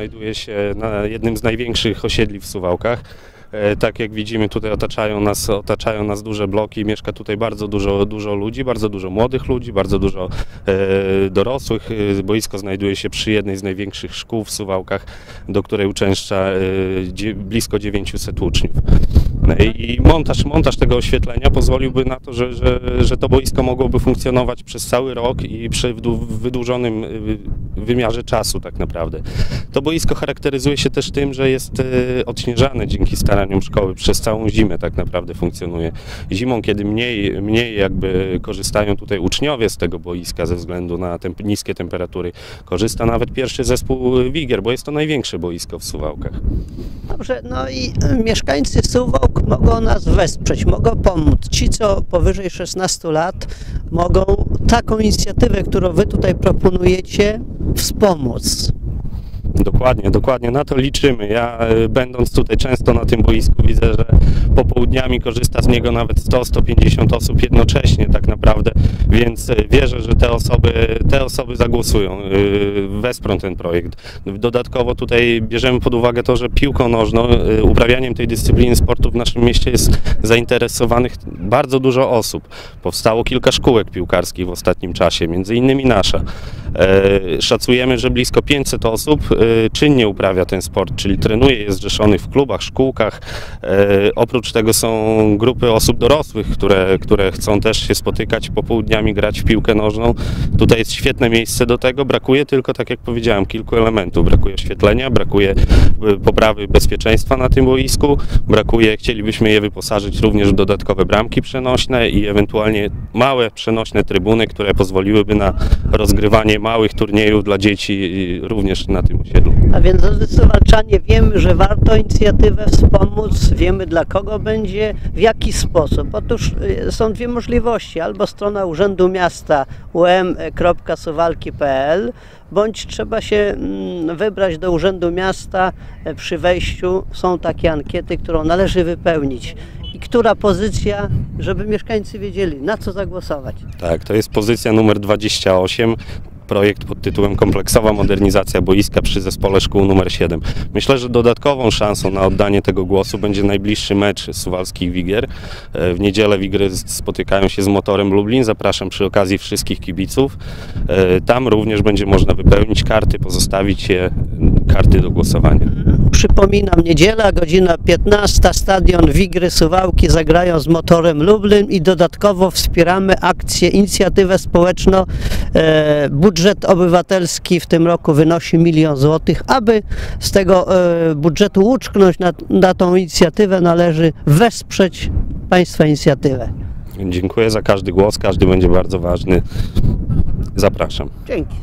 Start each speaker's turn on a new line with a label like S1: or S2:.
S1: znajduje się na jednym z największych osiedli w Suwałkach. E, Tak jak widzimy, tutaj otaczają nas, otaczają nas duże bloki. Mieszka tutaj bardzo dużo, dużo ludzi, bardzo dużo młodych ludzi, bardzo dużo e, dorosłych. E, Boisko znajduje się przy jednej z największych szkół w Suwałkach, do której uczęszcza blisko 900 uczniów. I montaż, montaż tego oświetlenia pozwoliłby na to, że, że, że to boisko mogłoby funkcjonować przez cały rok i przy wydłu- wydłużonym y, wymiarze czasu tak naprawdę. To boisko charakteryzuje się też tym, że jest e, odśnieżane dzięki staraniom szkoły. Przez całą zimę tak naprawdę funkcjonuje. Zimą, kiedy mniej, mniej jakby korzystają tutaj uczniowie z tego boiska ze względu na niskie temperatury, korzysta nawet pierwszy zespół Wigier, bo jest to największe boisko w Suwałkach.
S2: Dobrze, no i e, mieszkańcy Suwałk mogą nas wesprzeć, mogą pomóc. Ci, co powyżej 16 lat, mogą taką inicjatywę, którą wy tutaj proponujecie, wspomóc.
S1: Dokładnie, dokładnie, na to liczymy. Ja e, będąc tutaj często na tym boisku widzę, że popołudniami korzysta z niego nawet 100-150 osób jednocześnie tak naprawdę, więc e, wierzę, że te osoby, te osoby zagłosują, e, wesprą ten projekt. Dodatkowo tutaj bierzemy pod uwagę to, że piłką nożną, uprawianiem tej dyscypliny sportu w naszym mieście jest zainteresowanych bardzo dużo osób. Powstało kilka szkółek piłkarskich w ostatnim czasie, między innymi nasza. Szacujemy, że blisko 500 osób czynnie uprawia ten sport, czyli trenuje, jest zrzeszonych w klubach, szkółkach. E, Oprócz tego są grupy osób dorosłych, które, które chcą też się spotykać popołudniami, grać w piłkę nożną. Tutaj jest świetne miejsce do tego, brakuje tylko, tak jak powiedziałem, kilku elementów. Brakuje oświetlenia, brakuje e, poprawy bezpieczeństwa na tym boisku, brakuje, chcielibyśmy je wyposażyć również w dodatkowe bramki przenośne i ewentualnie małe przenośne trybuny, które pozwoliłyby na rozgrywanie małych turniejów dla dzieci również na tym osiedlu.
S2: A więc drodzy Suwalczanie, wiemy, że warto inicjatywę wspomóc, wiemy dla kogo będzie, w jaki sposób. Otóż y, są dwie możliwości, albo strona Urzędu Miasta um.suwalki.pl, bądź trzeba się mm, wybrać do Urzędu Miasta, e, przy wejściu są takie ankiety, którą należy wypełnić. I która pozycja, żeby mieszkańcy wiedzieli, na co zagłosować.
S1: Tak, to jest pozycja numer 28. Projekt pod tytułem Kompleksowa modernizacja boiska przy zespole szkół numer 7. Myślę, że dodatkową szansą na oddanie tego głosu będzie najbliższy mecz suwalskich Wigier. E, W niedzielę Wigry spotykają się z Motorem Lublin. Zapraszam przy okazji wszystkich kibiców. E, Tam również będzie można wypełnić karty, pozostawić je karty do głosowania.
S2: Przypominam, niedziela, godzina 15, stadion Wigry Suwałki zagrają z motorem Lublin i dodatkowo wspieramy akcję, inicjatywę społeczną. E, budżet obywatelski w tym roku wynosi milion złotych. Aby z tego e, budżetu uczknąć na, na tą inicjatywę należy wesprzeć Państwa inicjatywę.
S1: Dziękuję za każdy głos, każdy będzie bardzo ważny. Zapraszam.
S2: Dzięki.